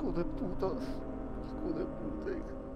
Hijo de puta. Hijo de puta.